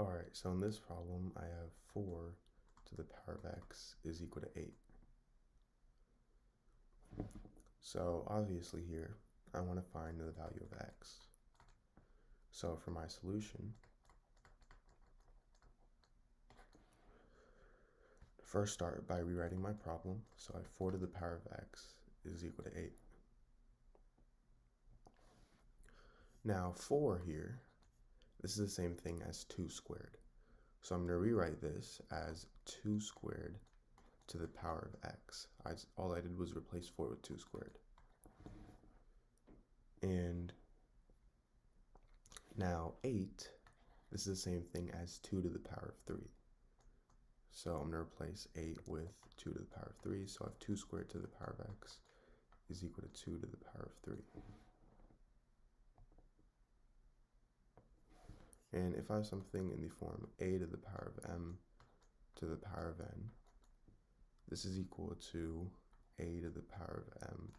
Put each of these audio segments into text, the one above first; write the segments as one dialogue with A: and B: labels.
A: Alright, so in this problem, I have 4 to the power of x is equal to 8. So obviously here, I want to find the value of x. So for my solution, first start by rewriting my problem. So I have 4 to the power of x is equal to 8. Now 4 here this is the same thing as 2 squared. So I'm going to rewrite this as 2 squared to the power of x. I, all I did was replace 4 with 2 squared. And now 8, this is the same thing as 2 to the power of 3. So I'm going to replace 8 with 2 to the power of 3. So I have 2 squared to the power of x is equal to 2 to the power of 3. And if I have something in the form a to the power of m to the power of n, this is equal to a to the power of m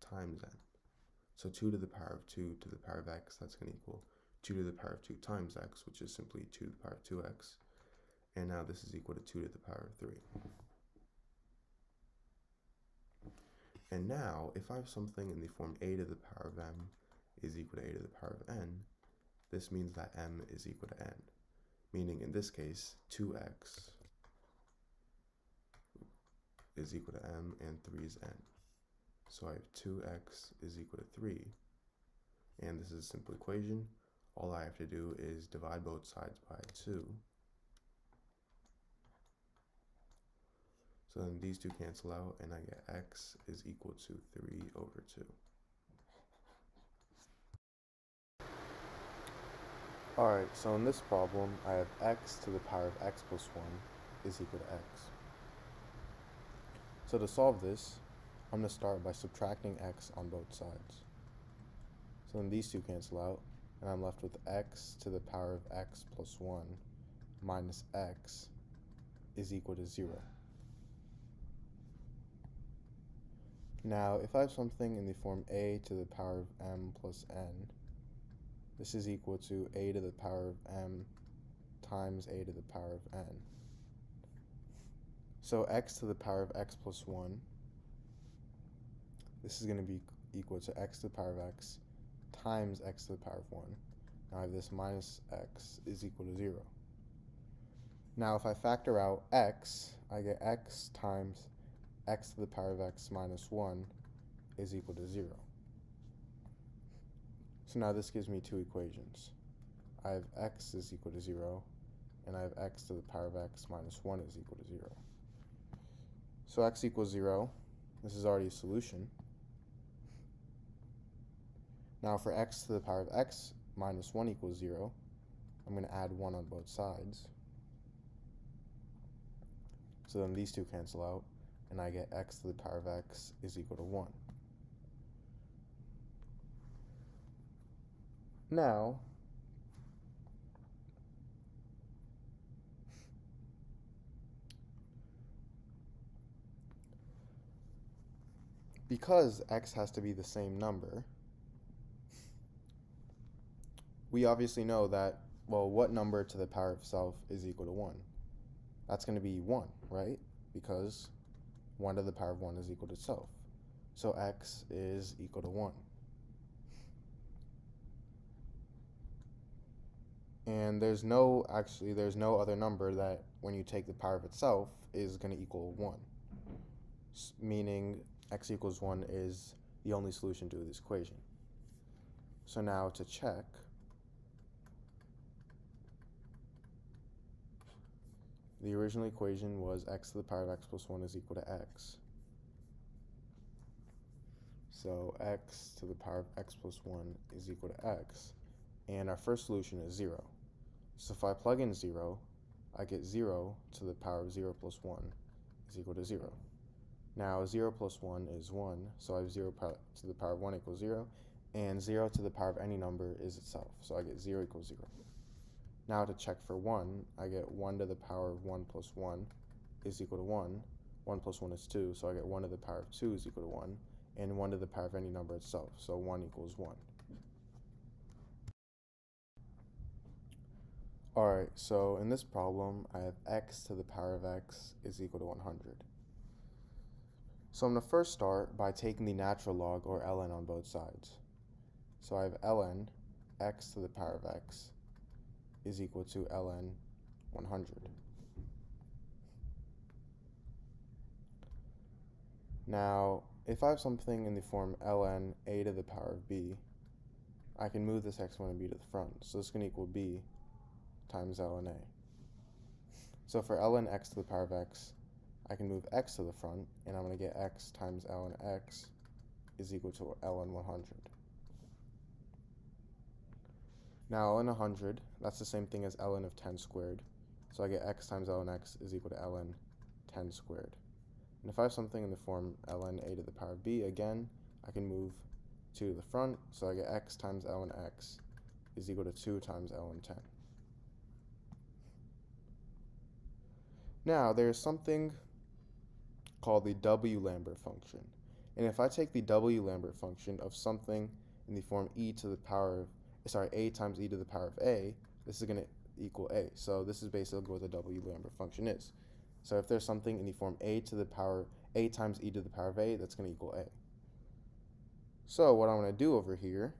A: times n. So 2 to the power of 2 to the power of x, that's going to equal 2 to the power of 2 times x, which is simply 2 to the power of 2x. And now this is equal to 2 to the power of 3. And now, if I have something in the form a to the power of m is equal to a to the power of n, this means that m is equal to n. Meaning in this case, 2x is equal to m and 3 is n. So I have 2x is equal to 3. And this is a simple equation. All I have to do is divide both sides by 2. So then these two cancel out and I get x is equal to 3 over 2. Alright, so in this problem, I have x to the power of x plus 1 is equal to x. So to solve this, I'm going to start by subtracting x on both sides. So then these two cancel out, and I'm left with x to the power of x plus 1 minus x is equal to 0. Now, if I have something in the form a to the power of m plus n, this is equal to a to the power of m times a to the power of n. So x to the power of x plus 1, this is going to be equal to x to the power of x times x to the power of 1. Now I have this minus x is equal to 0. Now if I factor out x, I get x times x to the power of x minus 1 is equal to 0. So now this gives me two equations. I have x is equal to 0, and I have x to the power of x minus 1 is equal to 0. So x equals 0. This is already a solution. Now for x to the power of x minus 1 equals 0, I'm going to add 1 on both sides. So then these two cancel out, and I get x to the power of x is equal to 1. Now, because x has to be the same number, we obviously know that, well, what number to the power of self is equal to 1? That's going to be 1, right? Because 1 to the power of 1 is equal to self. So x is equal to 1. And there's no actually there's no other number that when you take the power of itself is going to equal 1 S meaning x equals 1 is the only solution to this equation. So now to check the original equation was x to the power of x plus 1 is equal to x. So x to the power of x plus 1 is equal to x. And our first solution is 0 so if I plug in 0, I get 0 to the power of 0 plus 1 is equal to 0. Now 0 plus 1 is 1, so I have 0 to the power of 1 equals 0, and 0 to the power of any number is itself, so I get 0 equals 0. Now to check for 1, I get 1 to the power of 1 plus 1 is equal to 1. 1 plus 1 is 2, so I get 1 to the power of 2 is equal to 1, and 1 to the power of any number itself, so 1 equals 1. Alright, so in this problem, I have x to the power of x is equal to 100. So I'm going to first start by taking the natural log, or ln, on both sides. So I have ln x to the power of x is equal to ln 100. Now, if I have something in the form ln a to the power of b, I can move this exponent b to the front. So this to equal b times ln a. So for ln x to the power of x, I can move x to the front, and I'm going to get x times ln x is equal to ln 100. Now ln 100, that's the same thing as ln of 10 squared. So I get x times ln x is equal to ln 10 squared. And if I have something in the form ln a to the power of b, again, I can move 2 to the front, so I get x times ln x is equal to 2 times ln 10. Now, there's something called the W-Lambert function. And if I take the W-Lambert function of something in the form e to the power of, sorry, a times e to the power of a, this is going to equal a. So this is basically what the W-Lambert function is. So if there's something in the form a to the power, a times e to the power of a, that's going to equal a. So what I'm going to do over here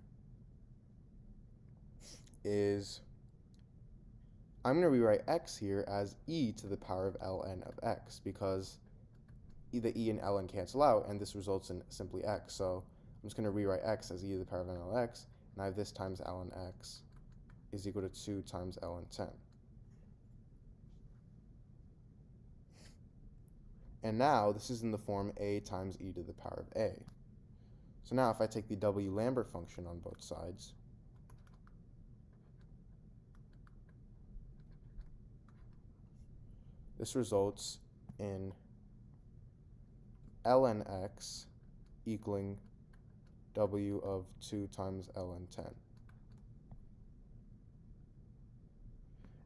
A: is I'm going to rewrite x here as e to the power of ln of x because the e and ln cancel out and this results in simply x. So I'm just going to rewrite x as e to the power of ln of x and I have this times ln x is equal to 2 times ln 10. And now this is in the form a times e to the power of a. So now if I take the W-Lambert function on both sides, this results in ln x equaling w of 2 times ln 10.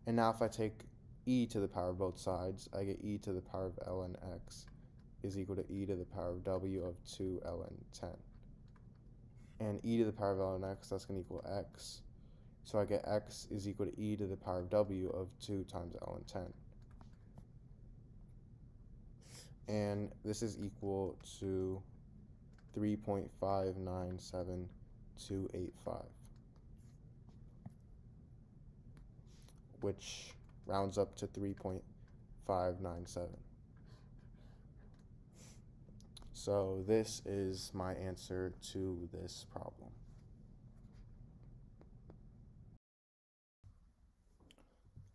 A: And now if I take e to the power of both sides, I get e to the power of ln x is equal to e to the power of w of 2 ln 10. And e to the power of ln x, that's going to equal x. So I get x is equal to e to the power of w of 2 times ln 10. And this is equal to 3.597285. which rounds up to 3.597. So this is my answer to this problem.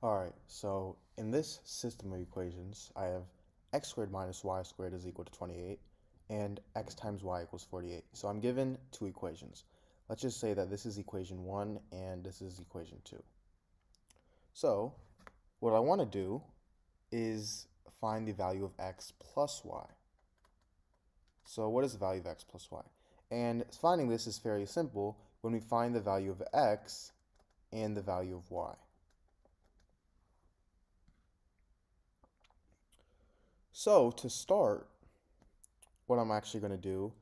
A: Alright, so in this system of equations, I have x squared minus y squared is equal to 28, and x times y equals 48. So I'm given two equations. Let's just say that this is equation 1 and this is equation 2. So what I want to do is find the value of x plus y. So what is the value of x plus y? And finding this is fairly simple when we find the value of x and the value of y. So to start, what I'm actually going to do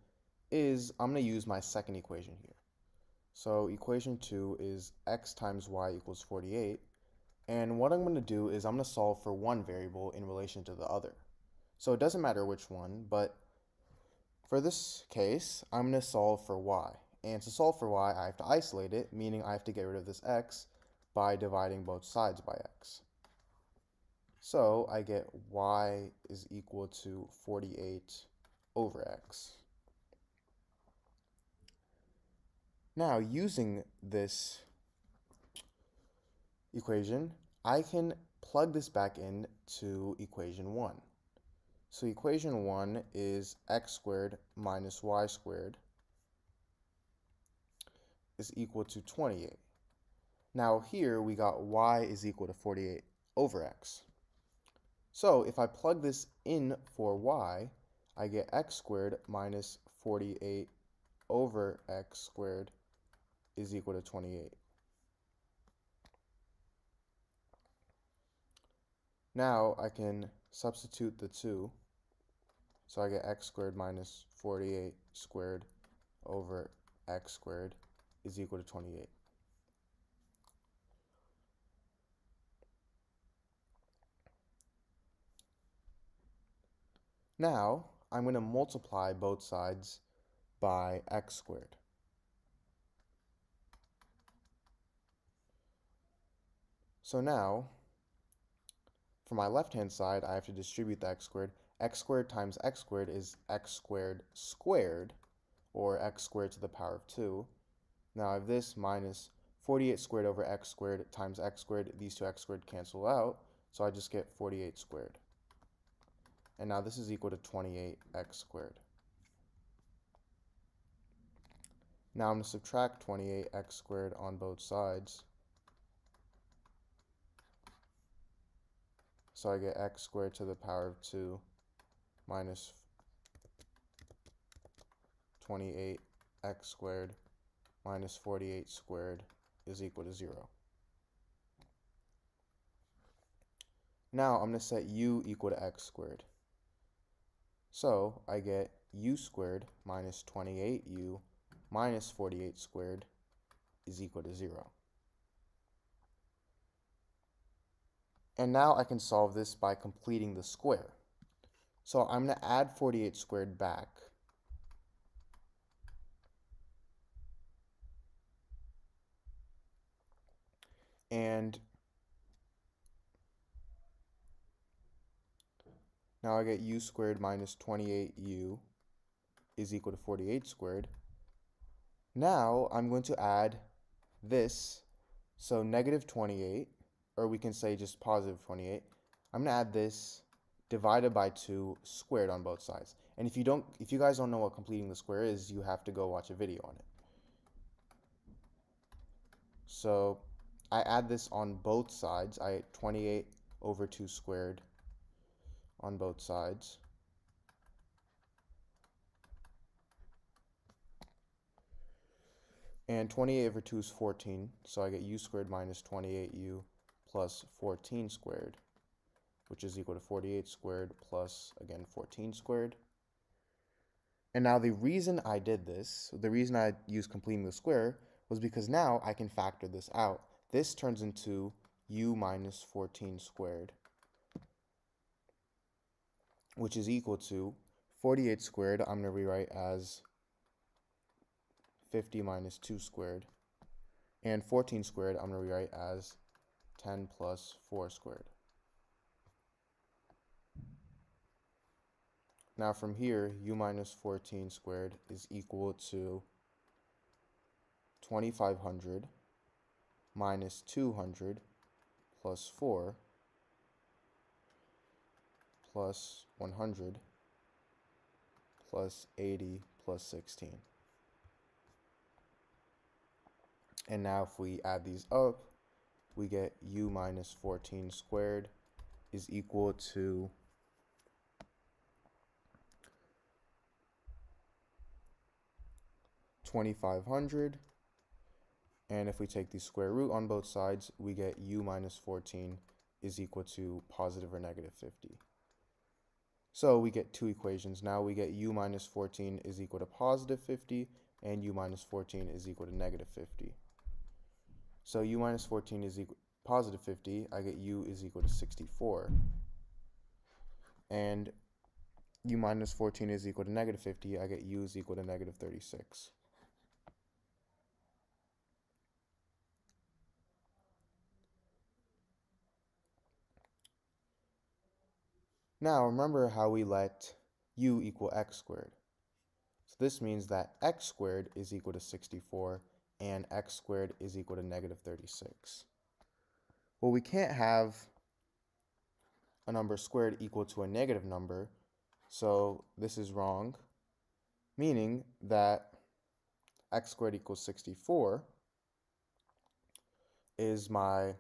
A: is I'm going to use my second equation here. So equation 2 is x times y equals 48 and what I'm going to do is I'm going to solve for one variable in relation to the other. So it doesn't matter which one, but for this case, I'm going to solve for y. And to solve for y, I have to isolate it, meaning I have to get rid of this x by dividing both sides by x. So I get y is equal to 48 over x. Now, using this equation, I can plug this back into equation 1. So equation 1 is x squared minus y squared is equal to 28. Now here we got y is equal to 48 over x. So if I plug this in for y, I get x squared minus 48 over x squared is equal to 28. Now I can substitute the 2. So I get x squared minus 48 squared over x squared is equal to 28. Now, I'm going to multiply both sides by x squared. So now, for my left-hand side, I have to distribute the x squared. x squared times x squared is x squared squared, or x squared to the power of 2. Now I have this minus 48 squared over x squared times x squared. These two x squared cancel out, so I just get 48 squared. And now this is equal to 28x squared. Now I'm going to subtract 28x squared on both sides. So I get x squared to the power of 2 minus 28x squared minus 48 squared is equal to 0. Now I'm going to set u equal to x squared. So I get u squared minus 28u minus 48 squared is equal to 0. And now I can solve this by completing the square. So I'm going to add 48 squared back. And now I get u squared minus 28u is equal to 48 squared. Now I'm going to add this, so negative 28 or we can say just positive 28. I'm going to add this divided by 2 squared on both sides. And if you don't if you guys don't know what completing the square is, you have to go watch a video on it. So I add this on both sides. I 28 over 2 squared on both sides. And 28 over 2 is 14, so I get u squared minus 28u plus 14 squared, which is equal to 48 squared plus, again, 14 squared. And now the reason I did this, the reason I used completing the square, was because now I can factor this out. This turns into u minus 14 squared, which is equal to 48 squared, I'm going to rewrite as 50 minus 2 squared, and 14 squared, I'm going to rewrite as 10 plus 4 squared. Now from here, u minus 14 squared is equal to 2500 minus 200 plus 4 plus 100 plus 80 plus 16. And now if we add these up, we get u minus 14 squared is equal to Twenty-five hundred, and if we take the square root on both sides, we get u minus 14 is equal to positive or negative 50. So we get two equations. Now we get u minus 14 is equal to positive 50, and u minus 14 is equal to negative 50. So u minus 14 is equal positive 50. I get u is equal to 64. And u minus 14 is equal to negative 50. I get u is equal to negative 36. Now remember how we let u equal x squared. So this means that x squared is equal to 64 and x squared is equal to negative 36. Well, we can't have a number squared equal to a negative number, so this is wrong, meaning that x squared equals 64 is my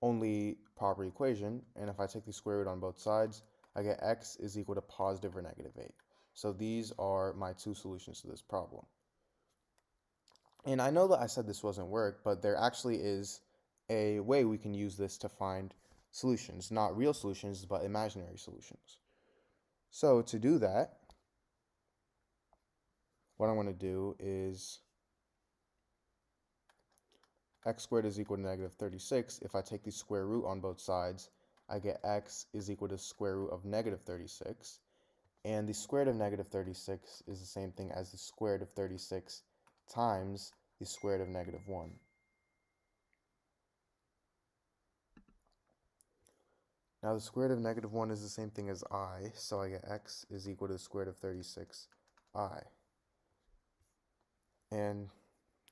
A: only proper equation, and if I take the square root on both sides, I get x is equal to positive or negative 8. So these are my two solutions to this problem. And I know that I said this wasn't work, but there actually is a way we can use this to find solutions, not real solutions, but imaginary solutions. So to do that, what I want to do is x squared is equal to negative 36. If I take the square root on both sides, I get x is equal to square root of negative 36. And the square root of negative 36 is the same thing as the square root of 36 times the square root of negative 1. Now the square root of negative 1 is the same thing as i, so I get x is equal to the square root of 36i. And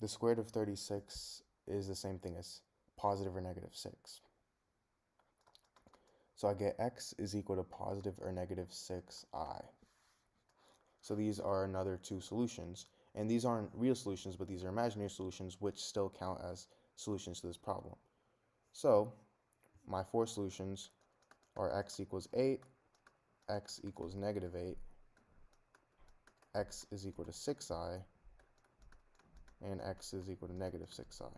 A: the square root of 36 is the same thing as positive or negative 6. So I get x is equal to positive or negative 6i. So these are another two solutions. And these aren't real solutions, but these are imaginary solutions which still count as solutions to this problem. So my four solutions are x equals 8, x equals negative 8, x is equal to 6i, and x is equal to negative 6i.